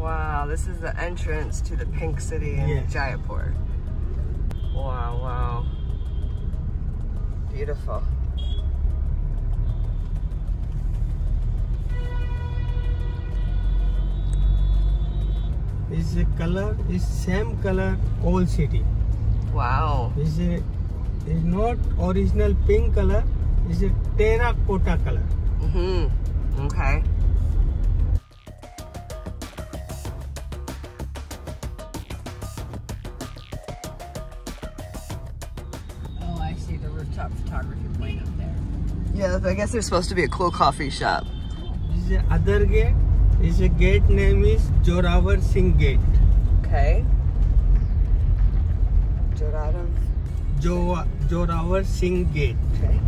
Wow, this is the entrance to the Pink City in Yeah. Jaipur. Wow, wow. Beautiful. This is a color is same color all city. Wow. This is is not original pink color. Is a terracotta color. Mm-hmm. Okay. Photography point up there. Yeah, I guess there's supposed to be a cool coffee shop. This is a other gate. This is a gate name is Joravar Singh Gate. Okay. Dorado. Jo Joravar Singh Gate. Okay.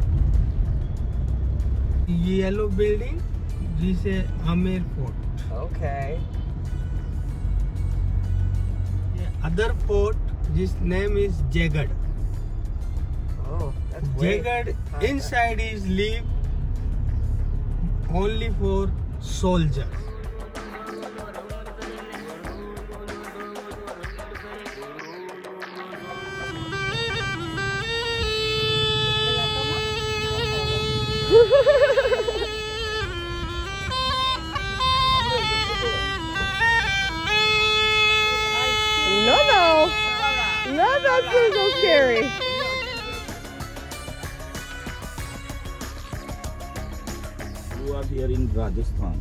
Yellow building. This is Amer Fort. Okay. The Other fort. This name is Jaigarh. That's way Jaigarh inside is leave only for soldiers. No, no. No, that's so scary. You are here in Rajasthan.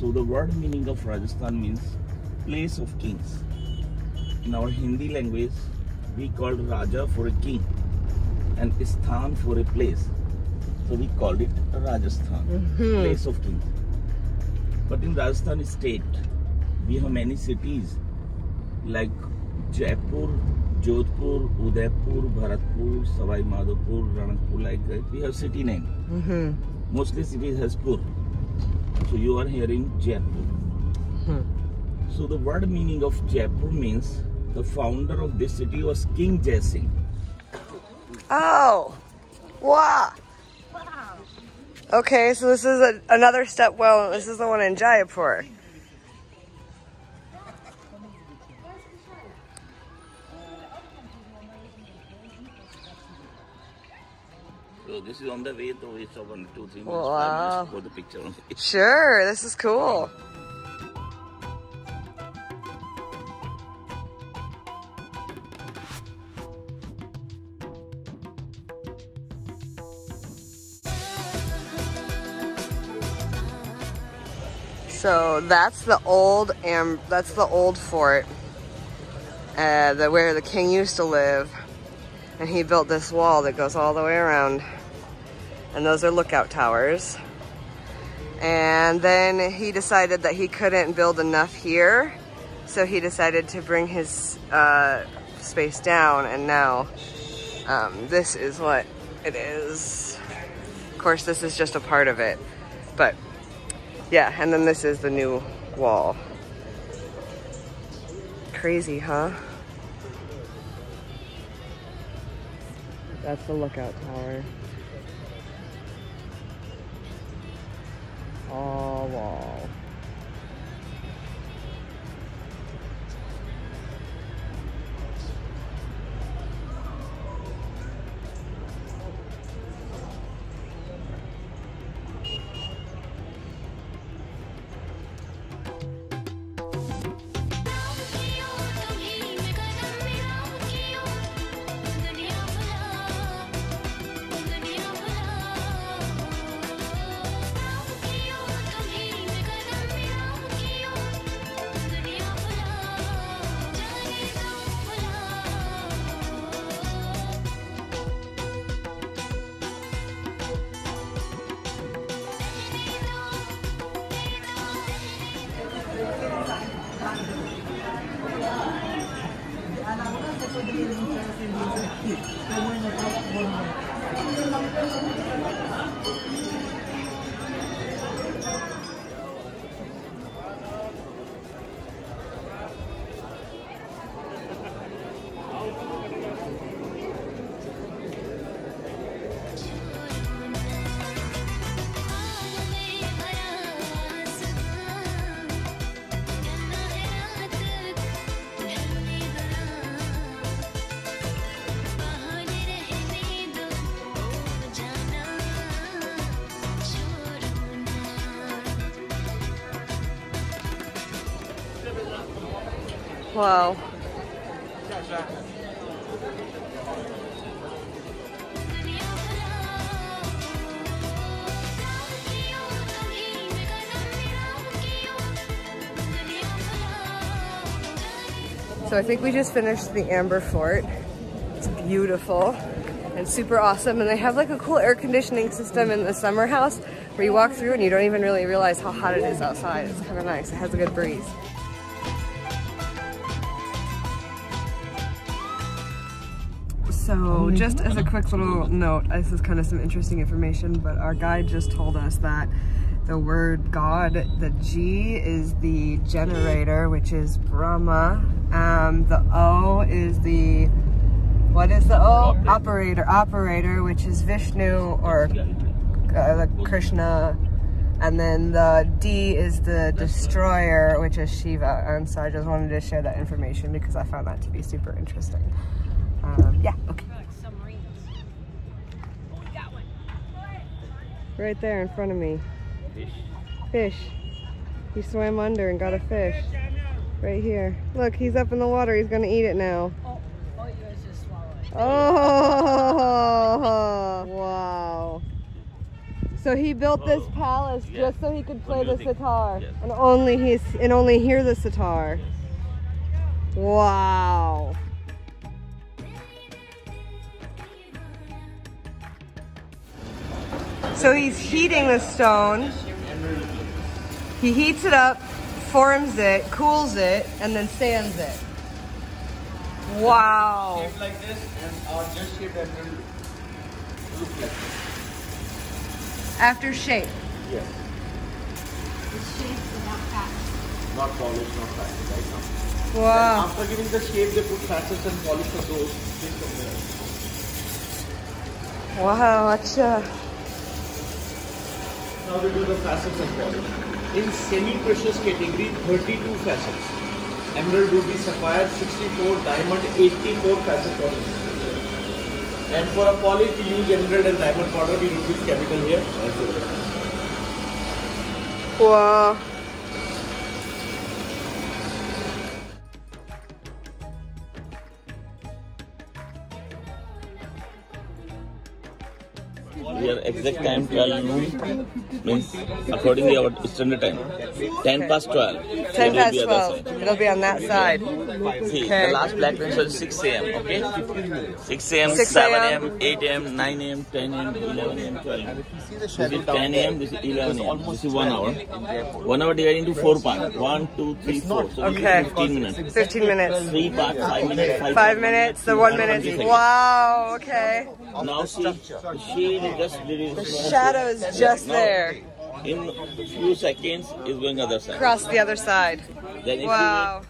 So the word meaning of Rajasthan means place of kings. In our Hindi language, we called Raja for a king and Sthan for a place. So we called it Rajasthan, mm -hmm. place of kings. But in Rajasthan state, we have many cities like Jaipur, Jodhpur, Udaipur, Bharatpur, Savai Madhopur, Ranakpur, like that. We have city name. Mm-hmm. Mostly cities has Pur. So you are hearing in Jaipur. Hmm. So the word meaning of Jaipur means the founder of this city was King Jai Singh. Oh, wow. Okay, so this is a, another step well. This is the one in Jaipur. So this is on the way to it's one, two, three minutes, Wow. minutes for the picture. only. Sure, this is cool. So that's the old am that's the old fort, uh, the, where the king used to live, and he built this wall that goes all the way around, and those are lookout towers. And then he decided that he couldn't build enough here, so he decided to bring his uh, space down, and now um, this is what it is. Of course, this is just a part of it, but yeah, and then this is the new wall. Crazy, huh? That's the lookout tower. Thank you. Wow. So I think we just finished the Amber Fort. It's beautiful and super awesome. And they have like a cool air conditioning system in the summer house where you walk through and you don't even really realize how hot it is outside. It's kind of nice. It has a good breeze. So just as a quick little note, this is kind of some interesting information, but our guide just told us that the word God, the G is the generator, which is Brahma. Um, the O is the, what is the O? Operator, operator, which is Vishnu or uh, Krishna. And then the D is the destroyer, which is Shiva. And so I just wanted to share that information because I found that to be super interesting. Um, yeah, okay. Right there in front of me. Fish. Fish. He swam under and got a fish. Right here. Look, he's up in the water. He's gonna eat it now. Oh, oh, you guys just swallowed it. Oh, wow. So he built this Oh, palace yeah. just so he could play the sitar Yes. and only he's and only hear the sitar. Wow. So he's heating the stone. He heats it up, forms it, cools it, and then sands it. Wow. like this and our just shape emerald look like this. After shape. Yes. Not polished, not facets right now. Wow. After giving the shape, they put facets and polish of those things from there. Wow, acha. Now we do the facets and polish. In semi-precious category, 32 facets. Emerald, ruby, sapphire, 64, diamond, 84 facet polish. And for a polish, we use emerald and diamond powder. We use this chemical here. Wow. Here exact time 12 noon means accordingly our standard time. 10 past 12. 10 past 12. It'll be on that side. See, Okay. the last black pencil is 6 a.m. Okay? 6 a.m., 7 a.m., a.m., 8 a.m., 9 a.m., 10 a.m., 11 a.m., 12 a.m. This is 10 a.m., this is 11 a.m. This is 1 hour. 1 hour divided into 4 parts. 1, 2, 3, 4. So this is Okay. 15 minutes. 15 minutes. 3 parts, 5 minutes, 5 Five minutes, the one minute. 20. Wow, okay. Now see, the shade is just little The shadow is just Now, there. In few seconds, is going other side. Across the other side. Wow.